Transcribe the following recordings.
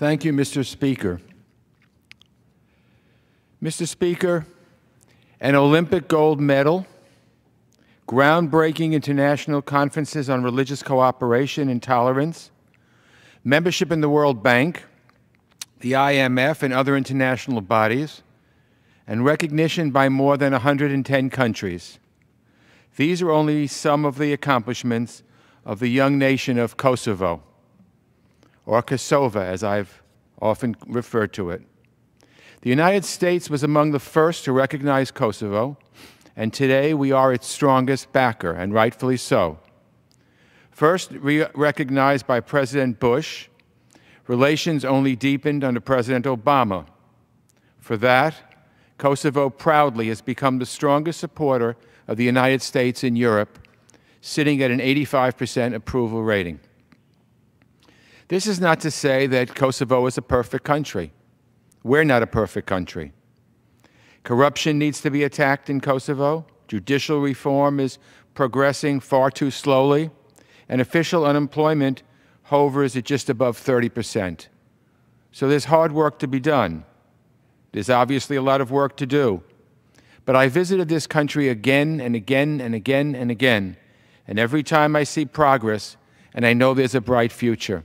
Thank you, Mr. Speaker. Mr. Speaker, an Olympic gold medal, groundbreaking international conferences on religious cooperation and tolerance, membership in the World Bank, the IMF, and other international bodies, and recognition by more than 110 countries. These are only some of the accomplishments of the young nation of Kosovo, or Kosova, as I've often referred to it. The United States was among the first to recognize Kosovo, and today we are its strongest backer, and rightfully so. First re recognized by President Bush, relations only deepened under President Obama. For that, Kosovo proudly has become the strongest supporter of the United States in Europe, sitting at an 85% approval rating. This is not to say that Kosovo is a perfect country. We're not a perfect country. Corruption needs to be attacked in Kosovo. Judicial reform is progressing far too slowly. And official unemployment hovers at just above 30 percent. So there's hard work to be done. There's obviously a lot of work to do. But I visited this country again and again and again and again. And every time I see progress, and I know there's a bright future.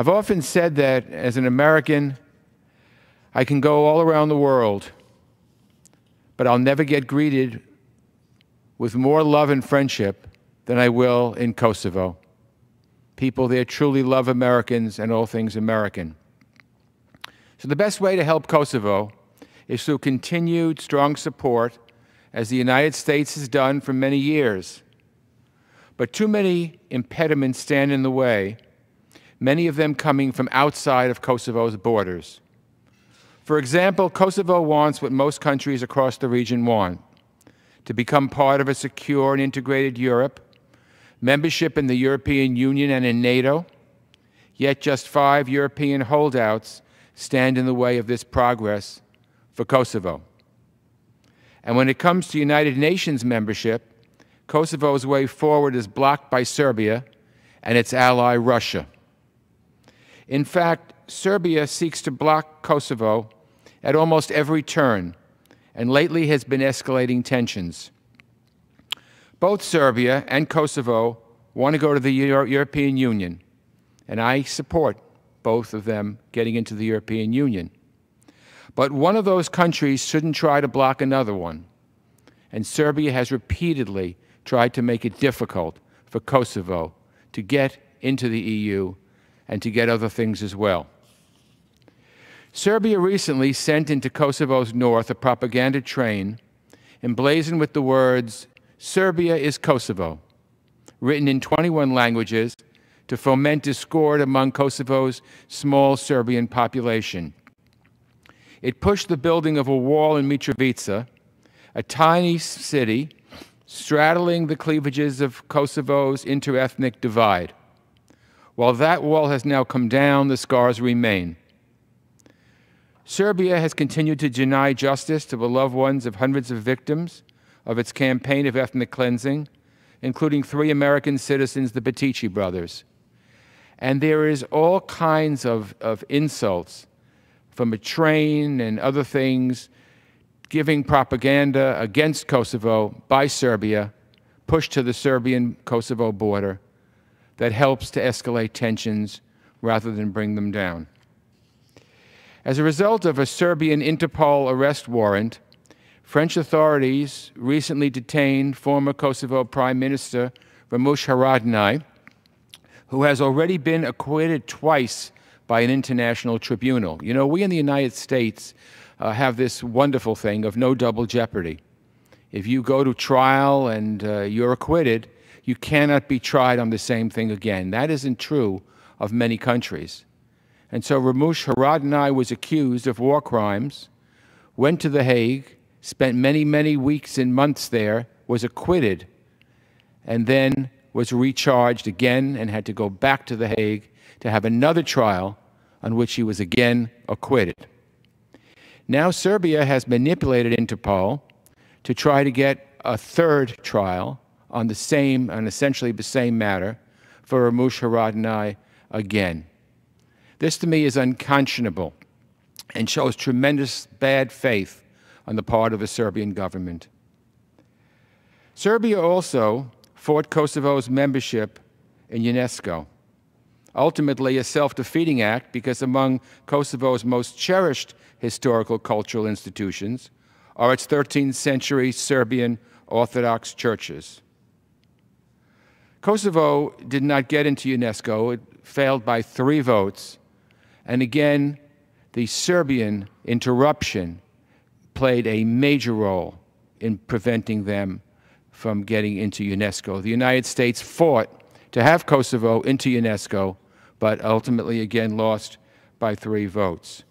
I've often said that as an American, I can go all around the world, but I'll never get greeted with more love and friendship than I will in Kosovo. People there truly love Americans and all things American. So the best way to help Kosovo is through continued strong support, as the United States has done for many years. But too many impediments stand in the way, many of them coming from outside of Kosovo's borders. For example, Kosovo wants what most countries across the region want to become part of a secure and integrated Europe, membership in the European Union and in NATO, yet just five European holdouts stand in the way of this progress for Kosovo. And when it comes to United Nations membership, Kosovo's way forward is blocked by Serbia and its ally Russia. In fact, Serbia seeks to block Kosovo at almost every turn and lately has been escalating tensions. Both Serbia and Kosovo want to go to the Euro European Union, and I support both of them getting into the European Union. But one of those countries shouldn't try to block another one. And Serbia has repeatedly tried to make it difficult for Kosovo to get into the EU and to get other things as well. Serbia recently sent into Kosovo's north a propaganda train emblazoned with the words, Serbia is Kosovo, written in 21 languages to foment discord among Kosovo's small Serbian population. It pushed the building of a wall in Mitrovica, a tiny city straddling the cleavages of Kosovo's interethnic divide. While that wall has now come down, the scars remain. Serbia has continued to deny justice to the loved ones of hundreds of victims of its campaign of ethnic cleansing, including three American citizens, the Bytyqi brothers. And there is all kinds of, of insults from a train and other things giving propaganda against Kosovo by Serbia, pushed to the Serbian Kosovo border, that helps to escalate tensions rather than bring them down. As a result of a Serbian Interpol arrest warrant, French authorities recently detained former Kosovo Prime Minister Ramush Haradinaj who has already been acquitted twice by an international tribunal. You know, we in the United States uh, have this wonderful thing of no double jeopardy. If you go to trial and uh, you're acquitted, you cannot be tried on the same thing again. That isn't true of many countries. And so Ramush Haradinaj was accused of war crimes, went to The Hague, spent many, many weeks and months there, was acquitted, and then was recharged again and had to go back to The Hague to have another trial on which he was again acquitted. Now Serbia has manipulated Interpol to try to get a third trial on the same, on essentially the same matter for Ramush Haradinaj again. This to me is unconscionable and shows tremendous bad faith on the part of the Serbian government. Serbia also fought Kosovo's membership in UNESCO, ultimately a self-defeating act because among Kosovo's most cherished historical cultural institutions are its 13th century Serbian Orthodox churches. Kosovo did not get into UNESCO. It failed by three votes. And again, the Serbian interruption played a major role in preventing them from getting into UNESCO. The United States fought to have Kosovo into UNESCO, but ultimately again lost by three votes.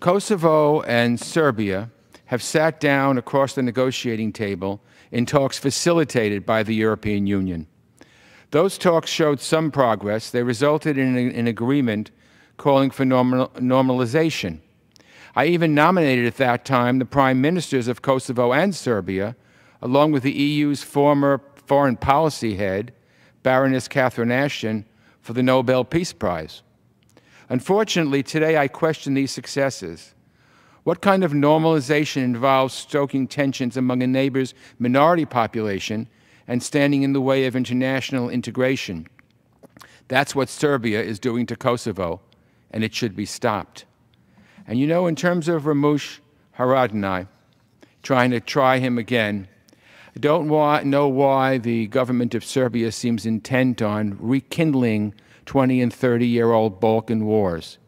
Kosovo and Serbia have sat down across the negotiating table in talks facilitated by the European Union. Those talks showed some progress. They resulted in an agreement calling for normal, normalization. I even nominated at that time the prime ministers of Kosovo and Serbia, along with the EU's former foreign policy head, Baroness Catherine Ashton, for the Nobel Peace Prize. Unfortunately, today I question these successes. What kind of normalization involves stoking tensions among a neighbor's minority population and standing in the way of international integration? That's what Serbia is doing to Kosovo, and it should be stopped. And you know, in terms of Ramush Haradinaj, trying to try him again, I don't know why the government of Serbia seems intent on rekindling 20 and 30 year old Balkan wars.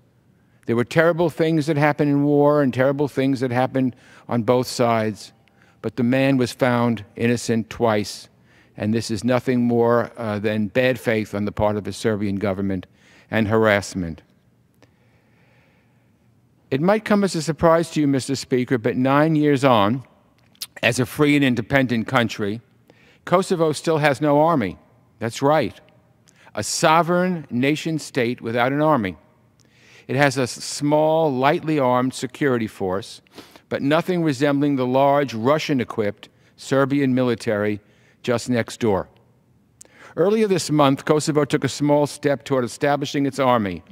There were terrible things that happened in war and terrible things that happened on both sides, but the man was found innocent twice, and this is nothing more uh, than bad faith on the part of the Serbian government and harassment. It might come as a surprise to you, Mr. Speaker, but nine years on, as a free and independent country, Kosovo still has no army. That's right. A sovereign nation state without an army. It has a small, lightly armed security force, but nothing resembling the large Russian-equipped Serbian military just next door. Earlier this month, Kosovo took a small step toward establishing its army.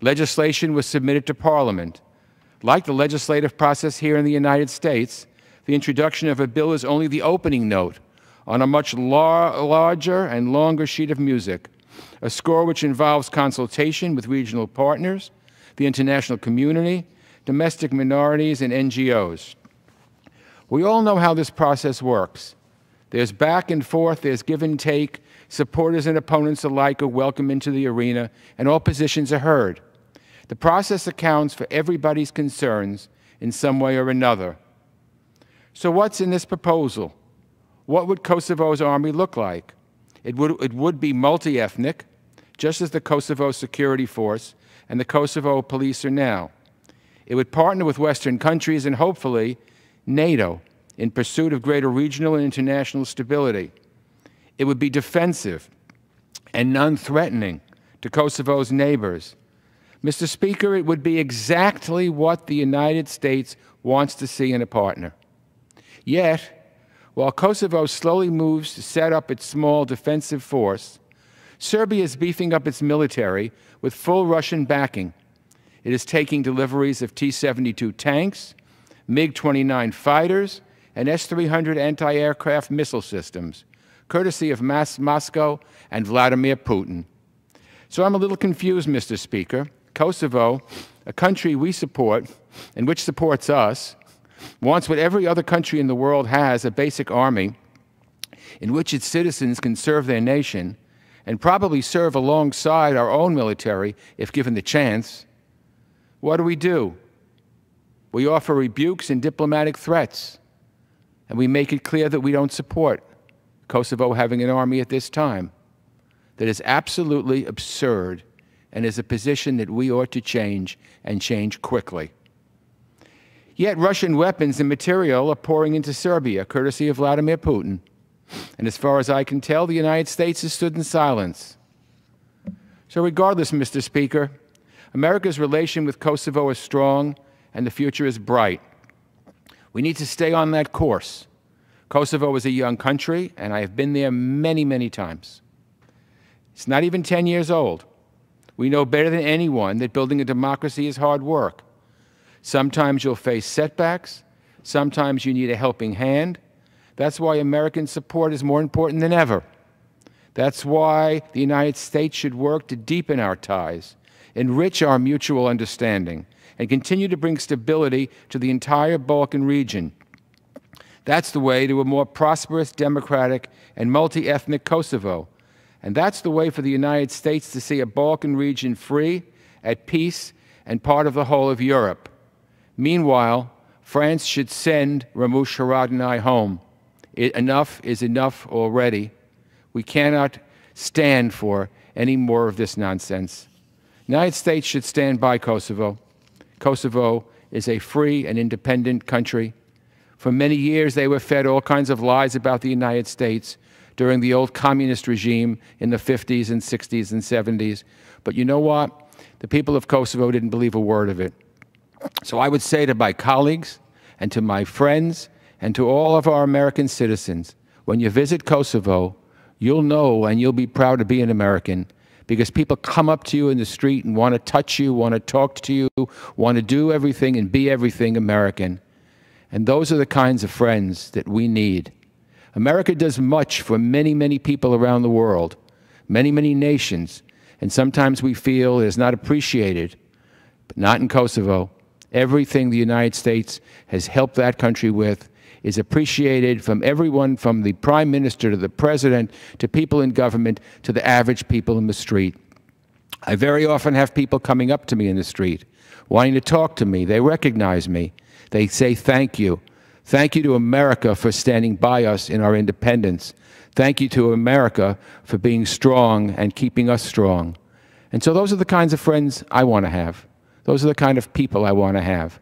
Legislation was submitted to Parliament. Like the legislative process here in the United States, the introduction of a bill is only the opening note on a much lar larger and longer sheet of music, a score which involves consultation with regional partners, the international community, domestic minorities, and NGOs. We all know how this process works. There's back and forth, there's give and take, supporters and opponents alike are welcome into the arena, and all positions are heard. The process accounts for everybody's concerns in some way or another. So what's in this proposal? What would Kosovo's army look like? It would, it would be multi-ethnic, just as the Kosovo Security Force and the Kosovo police are now. It would partner with Western countries and hopefully NATO in pursuit of greater regional and international stability. It would be defensive and non-threatening to Kosovo's neighbors. Mr. Speaker, it would be exactly what the United States wants to see in a partner. Yet, while Kosovo slowly moves to set up its small defensive force, Serbia is beefing up its military with full Russian backing. It is taking deliveries of T-72 tanks, MiG-29 fighters, and S-300 anti-aircraft missile systems, courtesy of Mas Moscow and Vladimir Putin. So I'm a little confused, Mr. Speaker. Kosovo, a country we support and which supports us, wants what every other country in the world has, a basic army in which its citizens can serve their nation, and probably serve alongside our own military if given the chance, what do we do? We offer rebukes and diplomatic threats, and we make it clear that we don't support Kosovo having an army at this time. That is absolutely absurd and is a position that we ought to change and change quickly. Yet Russian weapons and material are pouring into Serbia, courtesy of Vladimir Putin. And as far as I can tell, the United States has stood in silence. So regardless, Mr. Speaker, America's relation with Kosovo is strong and the future is bright. We need to stay on that course. Kosovo is a young country, and I have been there many, many times. It's not even 10 years old. We know better than anyone that building a democracy is hard work. Sometimes you'll face setbacks. Sometimes you need a helping hand. That's why American support is more important than ever. That's why the United States should work to deepen our ties, enrich our mutual understanding, and continue to bring stability to the entire Balkan region. That's the way to a more prosperous, democratic, and multi ethnic Kosovo. And that's the way for the United States to see a Balkan region free, at peace, and part of the whole of Europe. Meanwhile, France should send Ramush Haradinaj home. It, enough is enough already. We cannot stand for any more of this nonsense. The United States should stand by Kosovo. Kosovo is a free and independent country. For many years, they were fed all kinds of lies about the United States during the old communist regime in the 50s and 60s and 70s. But you know what? The people of Kosovo didn't believe a word of it. So I would say to my colleagues and to my friends and to all of our American citizens, when you visit Kosovo, you'll know and you'll be proud to be an American because people come up to you in the street and want to touch you, want to talk to you, want to do everything and be everything American. And those are the kinds of friends that we need. America does much for many, many people around the world, many, many nations, and sometimes we feel it is not appreciated, but not in Kosovo. Everything the United States has helped that country with is appreciated from everyone from the Prime Minister to the President to people in government to the average people in the street. I very often have people coming up to me in the street wanting to talk to me. They recognize me. They say thank you. Thank you to America for standing by us in our independence. Thank you to America for being strong and keeping us strong. And so those are the kinds of friends I want to have. Those are the kind of people I want to have.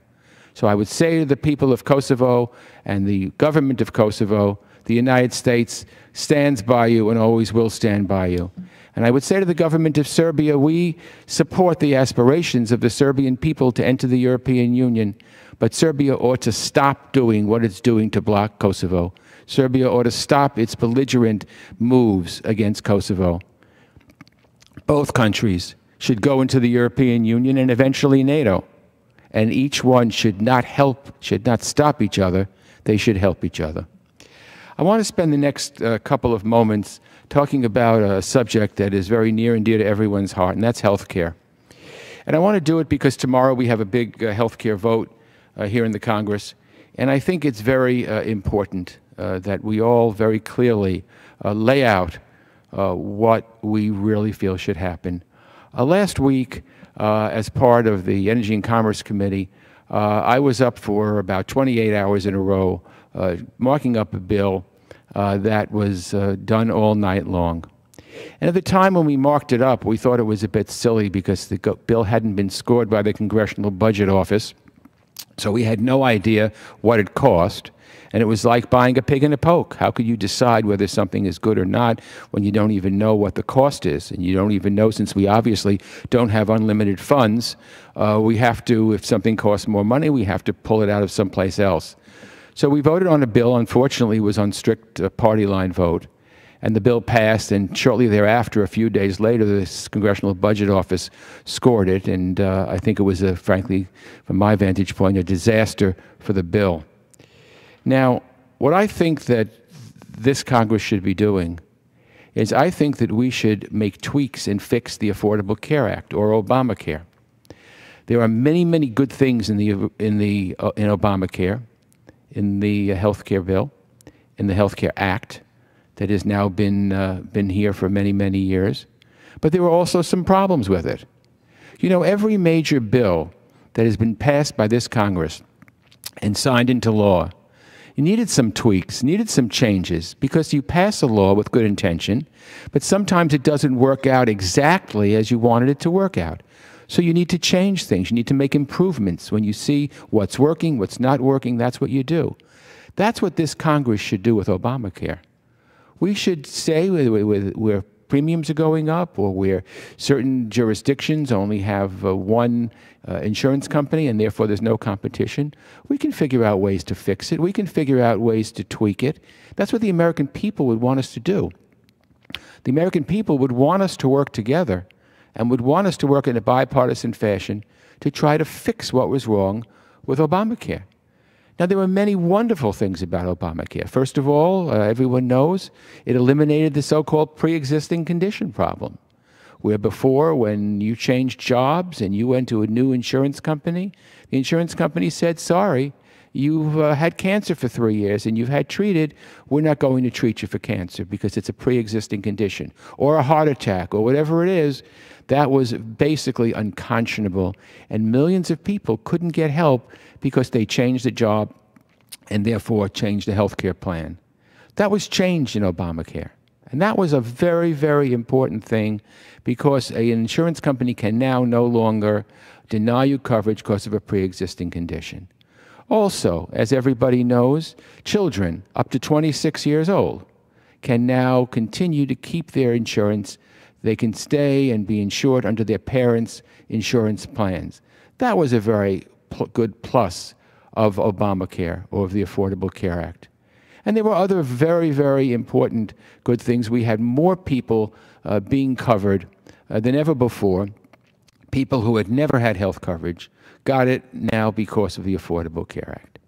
So I would say to the people of Kosovo and the government of Kosovo, the United States stands by you and always will stand by you. And I would say to the government of Serbia, we support the aspirations of the Serbian people to enter the European Union, but Serbia ought to stop doing what it's doing to block Kosovo. Serbia ought to stop its belligerent moves against Kosovo. Both countries should go into the European Union and eventually NATO. And each one should not help, should not stop each other, they should help each other. I want to spend the next uh, couple of moments talking about a subject that is very near and dear to everyone's heart, and that's healthcare. And I want to do it because tomorrow we have a big uh, health care vote uh, here in the Congress, and I think it's very uh, important uh, that we all very clearly uh, lay out what we really feel should happen. last week, as part of the Energy and Commerce Committee, I was up for about 28 hours in a row marking up a bill uh, that was uh, done all night long. And at the time when we marked it up, we thought it was a bit silly because the bill hadn't been scored by the Congressional Budget Office. So we had no idea what it cost. And it was like buying a pig in a poke. How could you decide whether something is good or not when you don't even know what the cost is? And you don't even know, since we obviously don't have unlimited funds, uh, we have to, if something costs more money, we have to pull it out of someplace else. So we voted on a bill. Unfortunately, it was on strict uh, party line vote. And the bill passed, and shortly thereafter, a few days later, the Congressional Budget Office scored it. And uh, I think it was, a, frankly, from my vantage point, a disaster for the bill. Now, what I think that this Congress should be doing is I think that we should make tweaks and fix the Affordable Care Act or Obamacare. There are many, many good things in the in the uh, in Obamacare in the health care bill, in the Health Care Act that has now been, uh, been here for many, many years. But there were also some problems with it. You know, every major bill that has been passed by this Congress and signed into law you needed some tweaks, needed some changes, because you pass a law with good intention, but sometimes it doesn't work out exactly as you wanted it to work out. So you need to change things. You need to make improvements. When you see what's working, what's not working, that's what you do. That's what this Congress should do with Obamacare. We should say where premiums are going up or where certain jurisdictions only have uh, one uh, insurance company and therefore there's no competition. We can figure out ways to fix it. We can figure out ways to tweak it. That's what the American people would want us to do. The American people would want us to work together and would want us to work in a bipartisan fashion to try to fix what was wrong with Obamacare. Now, there were many wonderful things about Obamacare. First of all, uh, everyone knows it eliminated the so called pre existing condition problem, where before, when you changed jobs and you went to a new insurance company, the insurance company said, Sorry, you've uh, had cancer for three years and you've had treated, we're not going to treat you for cancer because it's a pre existing condition, or a heart attack, or whatever it is. That was basically unconscionable. And millions of people couldn't get help because they changed the job and therefore changed the health care plan. That was changed in Obamacare. And that was a very, very important thing because an insurance company can now no longer deny you coverage because of a pre existing condition. Also, as everybody knows, children up to 26 years old can now continue to keep their insurance they can stay and be insured under their parents' insurance plans. That was a very pl good plus of Obamacare or of the Affordable Care Act. And there were other very, very important good things. We had more people uh, being covered uh, than ever before. People who had never had health coverage got it now because of the Affordable Care Act.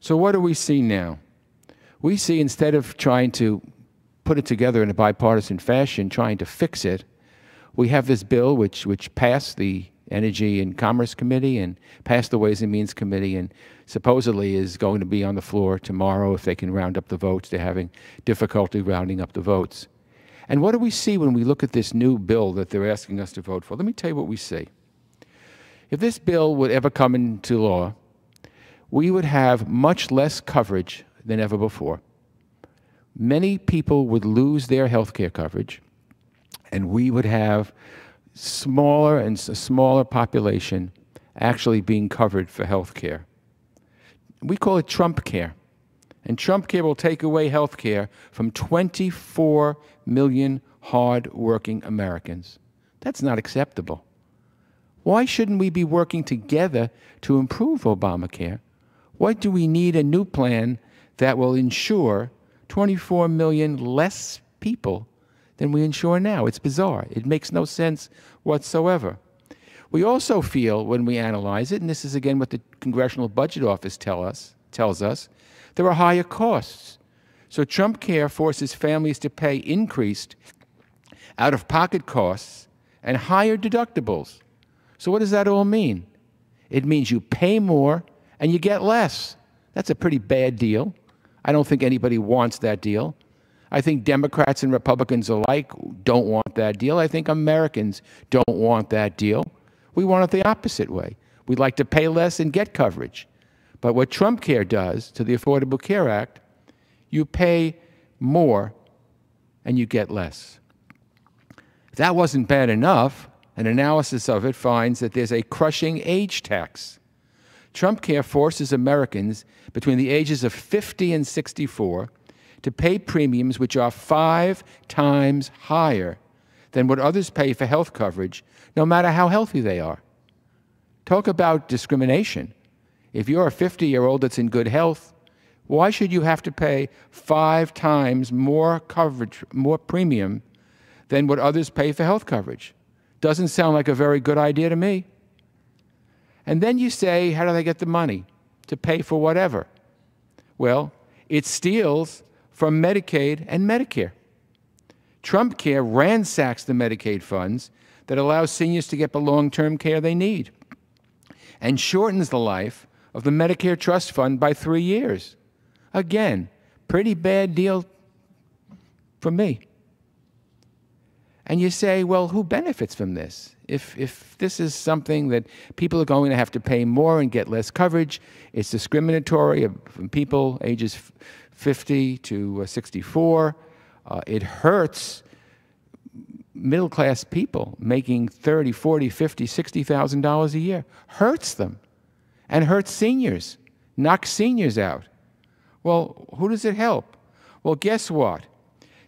So, what do we see now? We see instead of trying to put it together in a bipartisan fashion, trying to fix it. We have this bill which, which passed the Energy and Commerce Committee and passed the Ways and Means Committee and supposedly is going to be on the floor tomorrow if they can round up the votes. They're having difficulty rounding up the votes. And what do we see when we look at this new bill that they're asking us to vote for? Let me tell you what we see. If this bill would ever come into law, we would have much less coverage than ever before many people would lose their health care coverage, and we would have smaller and smaller population actually being covered for health care. We call it Trump care. And Trump care will take away health care from 24 million hard-working Americans. That's not acceptable. Why shouldn't we be working together to improve Obamacare? Why do we need a new plan that will insure 24 million less people than we insure now. It's bizarre. It makes no sense whatsoever. We also feel when we analyze it, and this is again what the Congressional Budget Office tell us, tells us, there are higher costs. So Trump Care forces families to pay increased out of pocket costs and higher deductibles. So what does that all mean? It means you pay more and you get less. That's a pretty bad deal. I don't think anybody wants that deal. I think Democrats and Republicans alike don't want that deal. I think Americans don't want that deal. We want it the opposite way. We'd like to pay less and get coverage. But what Trump Care does to the Affordable Care Act, you pay more and you get less. If that wasn't bad enough, an analysis of it finds that there's a crushing age tax. Trump Care forces Americans between the ages of 50 and 64 to pay premiums which are five times higher than what others pay for health coverage, no matter how healthy they are. Talk about discrimination. If you're a 50 year old that's in good health, why should you have to pay five times more coverage, more premium than what others pay for health coverage? Doesn't sound like a very good idea to me. And then you say, how do they get the money to pay for whatever? Well, it steals from Medicaid and Medicare. Trump Care ransacks the Medicaid funds that allows seniors to get the long term care they need and shortens the life of the Medicare Trust Fund by three years. Again, pretty bad deal for me. And you say, well, who benefits from this? If, if this is something that people are going to have to pay more and get less coverage, it's discriminatory from people ages 50 to uh, 64. Uh, it hurts middle class people making 30, 40, 50, 60,000 dollars a year. Hurts them and hurts seniors, knocks seniors out. Well, who does it help? Well, guess what?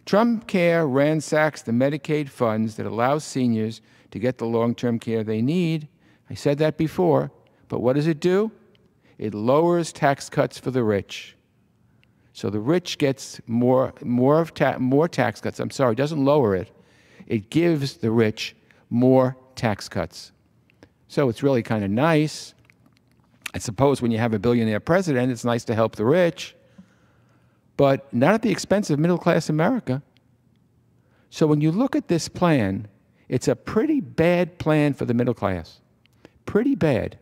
Trump Care ransacks the Medicaid funds that allow seniors to get the long-term care they need. I said that before, but what does it do? It lowers tax cuts for the rich. So the rich gets more, more, of ta more tax cuts. I'm sorry, it doesn't lower it. It gives the rich more tax cuts. So it's really kind of nice. I suppose when you have a billionaire president, it's nice to help the rich, but not at the expense of middle class America. So when you look at this plan, it's a pretty bad plan for the middle class. Pretty bad.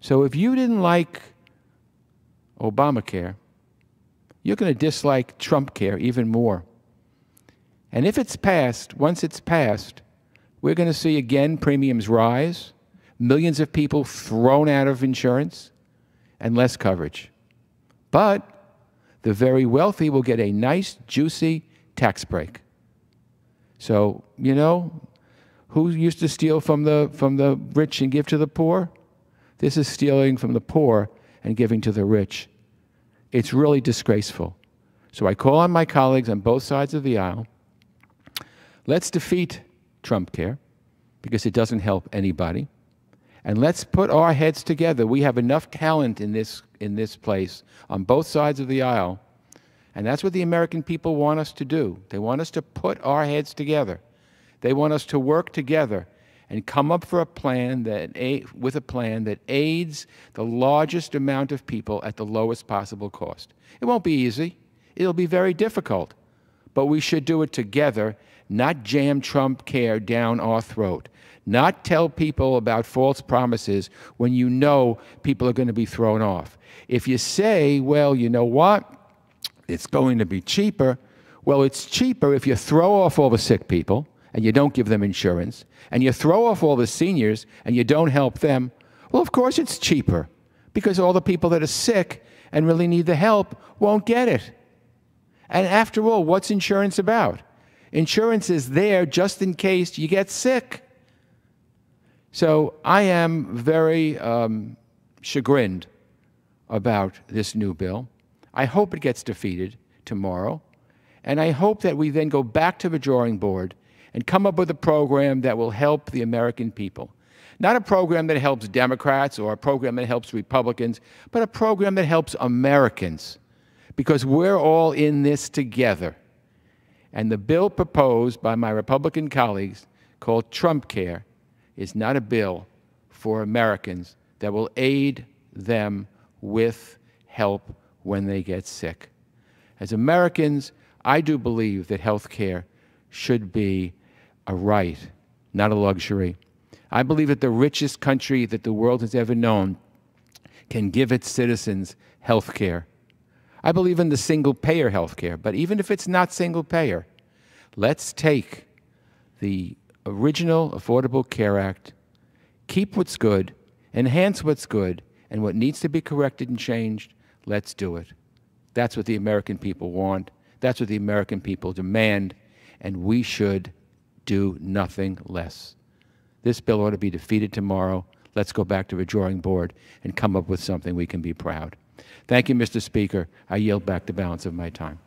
So if you didn't like Obamacare, you're going to dislike Trump care even more. And if it's passed, once it's passed, we're going to see again premiums rise, millions of people thrown out of insurance, and less coverage. But the very wealthy will get a nice, juicy tax break. So, you know, who used to steal from the, from the rich and give to the poor? This is stealing from the poor and giving to the rich. It's really disgraceful. So I call on my colleagues on both sides of the aisle. Let's defeat Trump Care because it doesn't help anybody. And let's put our heads together. We have enough talent in this, in this place on both sides of the aisle and that's what the American people want us to do. They want us to put our heads together. They want us to work together and come up for a plan that with a plan that aids the largest amount of people at the lowest possible cost. It won't be easy. It'll be very difficult. But we should do it together, not jam Trump care down our throat. Not tell people about false promises when you know people are going to be thrown off. If you say, well, you know what? it's going to be cheaper. Well, it's cheaper if you throw off all the sick people and you don't give them insurance, and you throw off all the seniors and you don't help them. Well, of course it's cheaper because all the people that are sick and really need the help won't get it. And after all, what's insurance about? Insurance is there just in case you get sick. So I am very um, chagrined about this new bill. I hope it gets defeated tomorrow. And I hope that we then go back to the drawing board and come up with a program that will help the American people. Not a program that helps Democrats or a program that helps Republicans, but a program that helps Americans. Because we're all in this together. And the bill proposed by my Republican colleagues called Trump Care is not a bill for Americans that will aid them with help when they get sick. As Americans, I do believe that health care should be a right, not a luxury. I believe that the richest country that the world has ever known can give its citizens health care. I believe in the single payer health care, but even if it's not single payer, let's take the original Affordable Care Act, keep what's good, enhance what's good, and what needs to be corrected and changed, Let's do it. That's what the American people want. That's what the American people demand. And we should do nothing less. This bill ought to be defeated tomorrow. Let's go back to the drawing board and come up with something we can be proud. Thank you, Mr. Speaker. I yield back the balance of my time.